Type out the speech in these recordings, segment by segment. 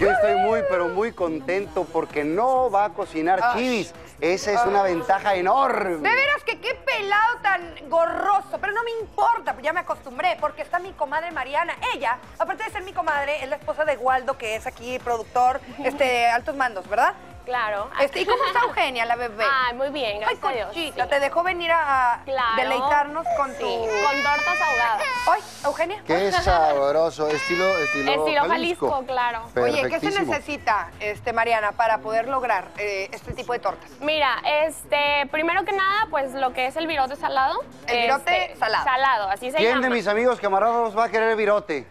Yo estoy muy, pero muy contento porque no va a cocinar chivis. Esa es una ventaja enorme. De veras que qué pelado tan gorroso, pero no me importa, pues ya me acostumbré, porque está mi comadre Mariana. Ella, aparte de ser mi comadre, es la esposa de Waldo, que es aquí productor, este, altos mandos, ¿verdad? Claro. Este, ¿Y cómo está Eugenia, la bebé? Ay, muy bien, Ay, gracias a Dios. Conchita, sí. te dejó venir a, Claro. deleitarnos con Sí, tu... con tortas ahogadas. Ay, Eugenia. Qué sabroso, estilo, estilo, Estilo Jalisco, claro. Oye, ¿qué se necesita, este, Mariana, para poder lograr eh, este tipo de tortas? Mira, este, primero que nada, pues lo que es el virote salado. El virote Este, salado. Salado, así se ¿Quién llama. de mis amigos camaradas va a querer virote?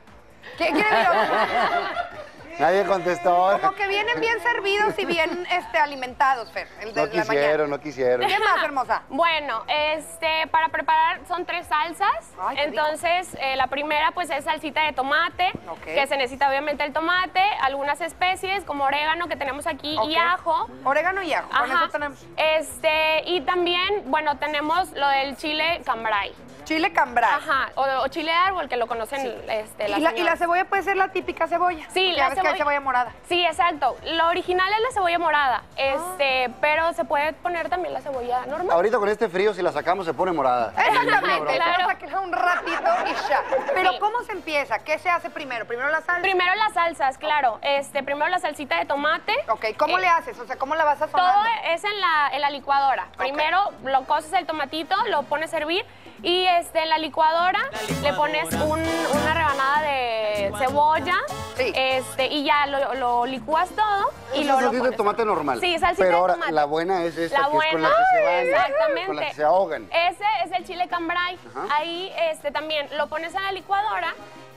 ¿Qué quiere decir? Nadie contestó. Como que vienen bien servidos y bien este, alimentados, Fer, el de No la mañana. quisieron, no quisieron. ¿Qué más, hermosa? Bueno, este, para preparar son tres salsas. Ay. Entonces, eh, la primera pues es salsita de tomate, que se necesita obviamente el tomate, algunas especies como orégano que tenemos aquí y ajo. Orégano y ajo, con Ajá. eso tenemos. Este, y también, bueno, tenemos lo del chile cambray. Chile cambray. Ajá, o, o chile de árbol, que lo conocen este, Y la, y la cebolla puede ser la típica cebolla. Sí, la ya ves que hay cebolla- cebolla morada. Sí, exacto. Lo original es la cebolla morada, Ah. este, pero se puede poner también la cebolla normal. Ahorita con este frío, si la sacamos, se pone morada. Exactamente, Claro. vamos a quedar un ratito y ya. Pero Sí. ¿cómo se empieza? ¿Qué se hace primero? ¿Primero la sal? Primero las salsas, claro. Este, primero la salsita de tomate. Ok, ¿cómo Eh, le haces? O sea, ¿cómo la vas a Todo es en la, en la licuadora. Primero lo coces el tomatito, lo pones a hervir y este, en la licuadora le pones un- una rebanada de cebolla Sí. este, y ya lo, lo licúas todo y Es luego lo salsita de pones. tomate normal. Sí, salsita Pero de ahora, tomate. la buena es esta, La que es con la buena, que se bañan. exactamente. Con la que se ahogan. Ese es el chile cambray. Ajá. Ahí este, también lo pones en la licuadora.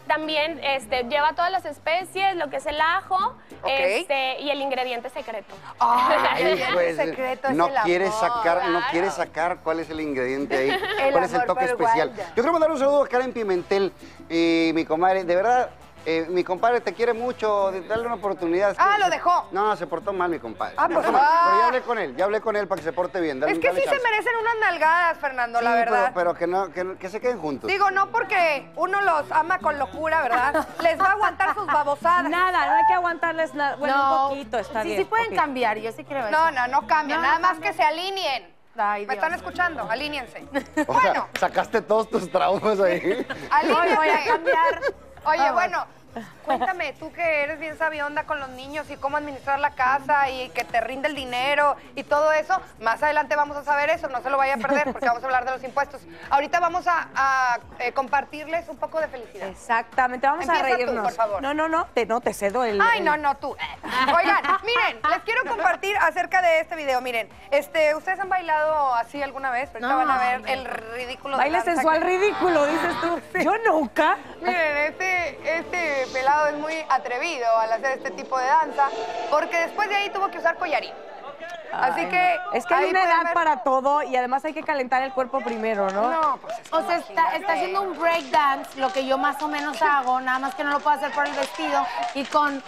También este, lleva todas las especies, lo que es el ajo este, y el ingrediente secreto. Ay, pues, secreto es no el quiere amor, sacar, no quiere sacar cuál es el ingrediente ahí, El cuál es el toque especial. Yo quiero mandar un saludo a Karen Pimentel, y mi comadre, de verdad, eh, mi compadre te quiere mucho, dale una oportunidad. Ah, que lo dejó. No, se portó mal mi compadre. Ah, pues, mal. ah. Pero ya hablé con él, ya hablé con él para que se porte bien. dale- Es que dale sí se merecen unas nalgadas, Fernando, la Sí, pero- verdad. Pero, que, no, que, no- que se queden juntos. Digo, no porque uno los ama con locura, ¿verdad? Les va a aguantar sus babosadas. Nada, no hay que aguantarles nada. Bueno, No, un poquito, está sí, bien. Sí pueden poquito. cambiar, yo sí creo eso. No, no, no cambian. No, Nada no más que se alineen. Ay, ¿Me están escuchando? Alíñense. O sea, Bueno, sacaste todos tus traumas ahí. alíñense. voy a cambiar. Oye, Ah, bueno, cuéntame, tú que eres bien sabionda con los niños y cómo administrar la casa y que te rinde el dinero y todo eso, más adelante vamos a saber eso, no se lo vaya a perder porque vamos a hablar de los impuestos. Ahorita vamos a, a, eh, compartirles un poco de felicidad. Exactamente, vamos Empieza a tú, reírnos. por favor. No, no, no, te, no, te cedo el... Ay, el- no, no, tú. Oigan, miren, les quiero compartir acerca de este video. Miren, este, ¿ustedes han bailado así alguna vez? Ahorita No, van a ver el ridículo de Baile danza sensual que- ridículo, dices tú. Yo nunca. Miren, este, este pelado es muy atrevido al hacer este tipo de danza, porque después de ahí tuvo que usar collarín. Así Ay, que. no. Es que hay una edad ver- para todo y además hay que calentar el cuerpo primero, ¿no? No, pues es que O sea, está, haciendo un break dance, lo que yo más o menos hago, nada más que no lo puedo hacer por el vestido y con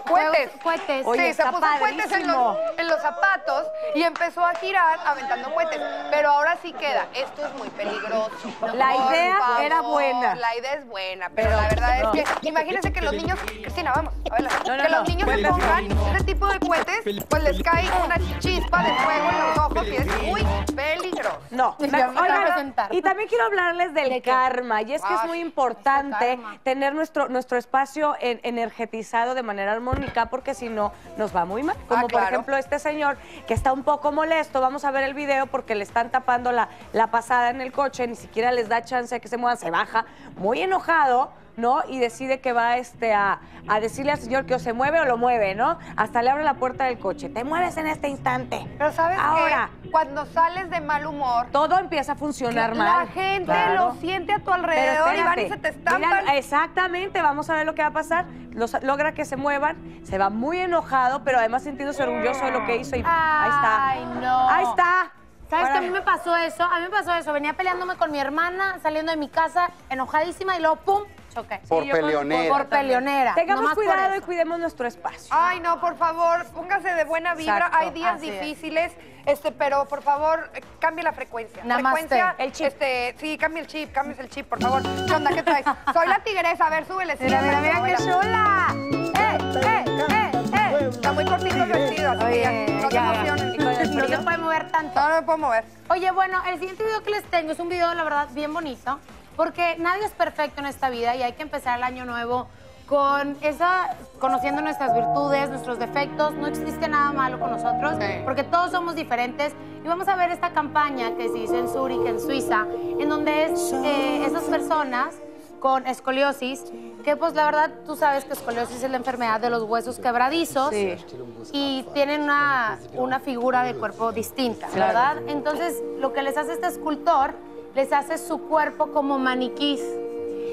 Cohetes. cohetes. Sí, se puso cohetes en los, padrísimo. en los zapatos y empezó a girar aventando cohetes. Pero ahora sí queda. Esto es muy peligroso. La idea favor, era buena. La idea es buena, pero, la verdad no. es que imagínense que los niños. Cristina, vamos. A. No, no, que los niños se pongan ese tipo de cohetes, pues les cae una chispa de fuego en los ojos y es muy peligroso. No, me- oigan, y también quiero hablarles del karma, y es que es muy importante tener nuestro, nuestro espacio en- energetizado de manera armónica, porque si no, nos va muy mal. Como por claro. ejemplo este señor que está un poco molesto, vamos a ver el video porque le están tapando la, la pasada en el coche, ni siquiera les da chance de que se muevan, se baja muy enojado. ¿no? Y decide que va este, a, a decirle al señor que o se mueve o lo mueve, ¿no? Hasta le abre la puerta del coche. Te mueves en este instante. Pero ¿sabes Ahora. qué? Cuando sales de mal humor, Todo empieza a funcionar la mal. gente Claro. lo siente a tu alrededor y van y espérate, se te estampan. mira, exactamente, vamos a ver lo que va a pasar. Los- logra que se muevan, se va muy enojado, pero además sintiéndose orgulloso de lo que hizo y ahí está. Ay, no. Ahí está. ¿Sabes Para- que a mí me pasó eso? A mí me pasó eso. Venía peleándome con mi hermana, saliendo de mi casa, enojadísima, y luego ¡pum! Choqué. Por Sí, peleonera. Por peleonera. Tengamos nomás cuidado y cuidemos nuestro espacio. Ay, no, por favor, póngase de buena vibra. Exacto, Hay días así es. difíciles, este, pero por favor, eh, cambie la frecuencia. Namaste. Frecuencia, El chip. Este, sí, cambie el chip, cambies el chip, por favor. ¿Qué onda? ¿Qué traes? Soy la tigresa, a ver, súbele. Mira, mira, mira qué chula. ¡Eh, eh, eh! ando vestido, así que ya, no te emociones. el No se puede mover tanto. No, no me puedo mover. Oye, bueno, el siguiente video que les tengo es un video, la verdad, bien bonito, porque nadie es perfecto en esta vida y hay que empezar el año nuevo con esa, conociendo nuestras virtudes, nuestros defectos, no existe nada malo con nosotros, Sí. porque todos somos diferentes. Y vamos a ver esta campaña que se hizo en Zurich, en Suiza, en donde es eh, esas personas con escoliosis, que pues la verdad tú sabes que escoliosis es la enfermedad de los huesos quebradizos Sí. y tienen una, una figura de cuerpo distinta. ¿verdad? Entonces, lo que les hace este escultor, les hace su cuerpo como maniquís.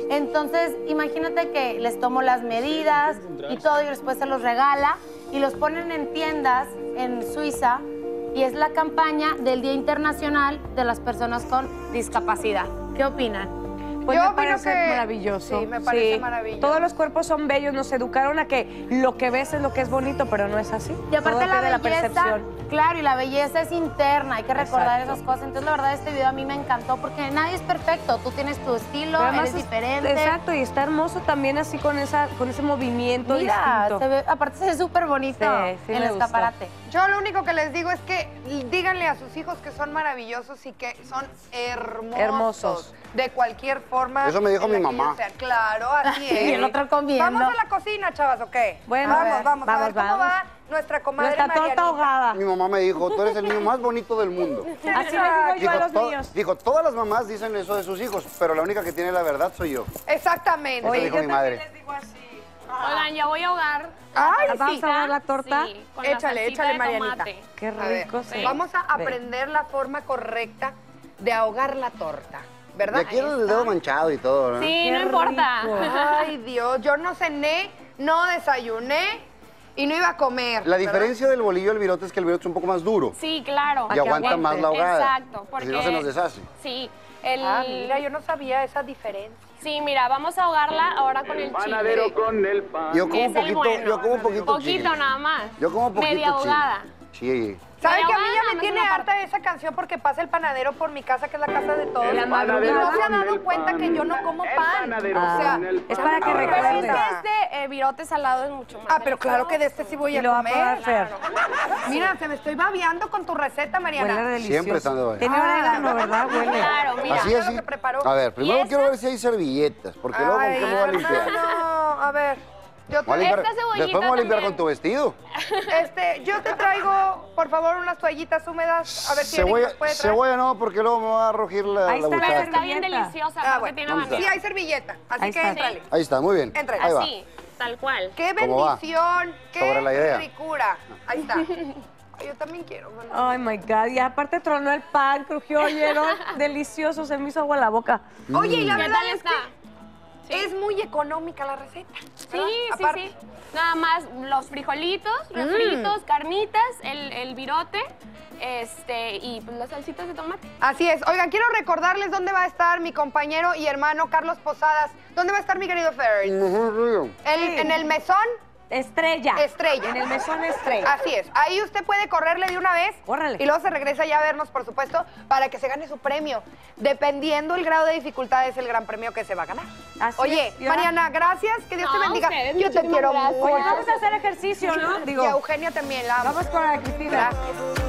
Entonces, imagínate que les tomo las medidas y todo y después se los regala y los ponen en tiendas en Suiza y es la campaña del Día Internacional de las Personas con Discapacidad. ¿Qué opinan? Pues Yo me opino parece que- maravilloso. sí, me parece maravilloso. Todos los cuerpos son bellos, nos educaron a que lo que ves es lo que es bonito, pero no es así. Y aparte Todo la depende de belleza, percepción. claro, y la belleza es interna, hay que recordar Exacto. esas cosas. Entonces, la verdad, este video a mí me encantó porque nadie es perfecto. Tú tienes tu estilo, eres es- diferente. Exacto, y está hermoso también así con esa, con ese movimiento Mira, distinto. se ve- aparte se ve súper bonito Sí, sí el gustó. escaparate. Yo lo único que les digo es que díganle a sus hijos que son maravillosos y que son hermosos. Hermosos. De cualquier forma. Eso me dijo mi mamá. Claro, así es. Y el otro comiendo. Vamos a la cocina, chavas, ¿o qué? Bueno, vamos, a ver, vamos, a ver vamos, cómo vamos. va nuestra comadre Nuestra torta ahogada. Mi mamá me dijo, tú eres el niño más bonito del mundo. Así les digo yo a los to- niños. dijo, todas las mamás dicen eso de sus hijos, pero la única que tiene la verdad soy yo. Exactamente. Eso dijo mi madre. Oigan, ya voy a ahogar. Ay, ¿Vamos sí. a ahogar la torta? Sí, con la Échale, échale, Marianita. Qué A ver, rico, sí. Vamos a aprender la forma correcta de ahogar la torta, Y ¿verdad? aquí era el dedo manchado y todo, ¿no? Sí, Qué no importa. rico. Ay, Dios, yo no cené, no desayuné y no iba a comer. La ¿verdad? diferencia del bolillo al virote es que el virote es un poco más duro. Sí, claro. Y aguanta aguante. más la ahogada. Exacto, Si porque no se nos deshace. Sí, el Ah, mira, yo no sabía esa diferencia. Sí, mira, vamos a ahogarla ahora con el chile. Sí. con el pan. Yo como Es un el poquito, bueno. yo como un poquito Poquito chile. nada más. Yo como un poquito Media ahogada. chile. Sí. ¿Saben Pero que a mí ya me tiene harta esa canción porque pasa el panadero por mi casa, que es la casa de todos? Y no se ha dado cuenta que yo no como pan. O sea, Es para que Ahora Pero es recuerdes. que este eh, virote salado es mucho más. Ah, pero claro que de este sí voy a va comer. Mira, se me estoy babeando con tu receta, Mariana. Siempre estando bañado. Tiene orégano, ¿verdad? Huele. Claro, mira. Así es. lo sí. que preparó. A ver, primero quiero ver si hay servilletas, porque luego con Ay, qué me voy a limpiar. hermano, a ver. Yo te, limpiar- Esta cebollita Después me voy a limpiar también. con tu vestido. este, yo te traigo, por favor, unas toallitas húmedas. A ver si Cebolla, puede traer. cebolla no, porque luego me va a rugir la, Ahí la está la buchaca. Está bien deliciosa, Ah, porque bueno. tiene. Sí, hay servilleta, así Ahí que está. éntrale. Ahí está, muy bien. Éntrale. Ahí va. Así, tal cual. ¡Qué bendición! ¡Qué Sobre la idea. ricura! Ahí está. Yo también quiero. bueno. Ay, my God. Y aparte tronó el pan, crujió, oyeron. Delicioso, se me hizo agua la boca. Oye, y la ¿Qué verdad tal es está? que es muy económica la receta. Sí, ¿verdad? sí, Aparte. sí. Nada más los frijolitos, Mm. refritos, carnitas, el, el virote, este, y pues las salsitas de tomate. Así es. Oigan, quiero recordarles dónde va a estar mi compañero y hermano Carlos Posadas. ¿Dónde va a estar mi querido. El- En el mesón. Estrella. Estrella. En el mesón estrella. Así es. Ahí usted puede correrle de una vez. Córrale. Y luego se regresa ya a vernos, por supuesto, para que se gane su premio. Dependiendo el grado de dificultad, es el gran premio que se va a ganar. Así Oye, es. Mariana, gracias. Que Dios te bendiga. ustedes, Yo te quiero gracias. mucho. Oye, vamos a hacer ejercicio, ¿no? Y a Eugenia también la amo. vamos con la Cristina. Gracias.